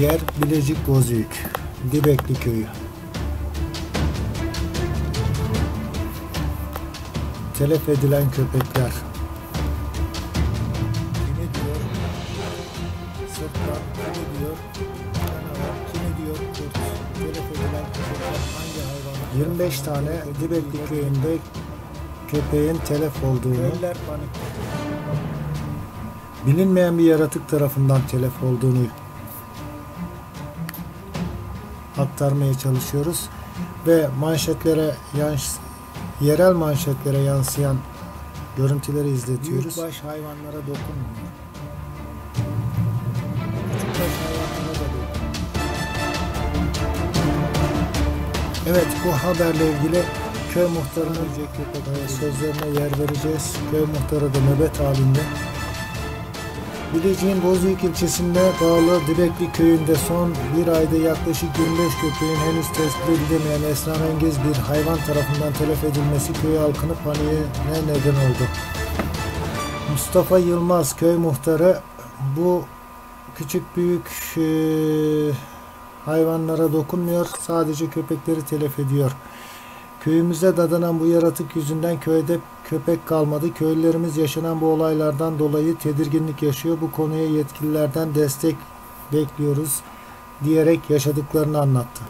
Yer Bilecik Bozüyük. Dibekli Köyü. Telef edilen köpekler. Kimi diyor? Sırtlan. Kimi diyor? Canavar. Kimi diyor? Kurt. Telef edilen köpekler hangi hayvan? 25 tane Dibekli Köyü'nde köpeğin telef olduğunu bilinmeyen bir yaratık tarafından telef olduğunu aktarmaya çalışıyoruz ve manşetlere yans yerel manşetlere yansıyan görüntüleri izletiyoruz. Büyükbaş hayvanlara dokunmuyor. Küçükbaş hayvanlara da dokunmuyor. Evet bu haberle ilgili köy muhtarının sözlerine yer vereceğiz. Köy muhtarı da nöbet halinde. Bilecik'in Bozüyük ilçesinde bağlı Dibekli köyünde son bir ayda yaklaşık 25 köpeğin henüz tespit edilemeyen esrarengiz bir hayvan tarafından telef edilmesi köy halkını paniğe neden oldu. Mustafa Yılmaz köy muhtarı bu küçük büyük e, hayvanlara dokunmuyor sadece köpekleri telef ediyor. Köyümüze dadanan bu yaratık yüzünden köyde köpek kalmadı. Köylülerimiz yaşanan bu olaylardan dolayı tedirginlik yaşıyor. Bu konuya yetkililerden destek bekliyoruz diyerek yaşadıklarını anlattı.